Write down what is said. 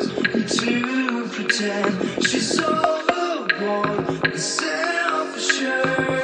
to pretend she's overboard and self-assured.